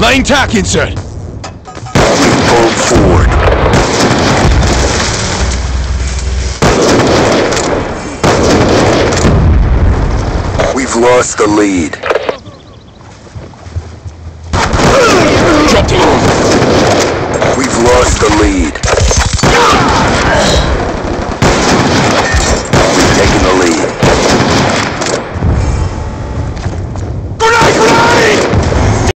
Laying tack insert. Pulled forward. We've lost the lead. Dropped it. We've lost the lead.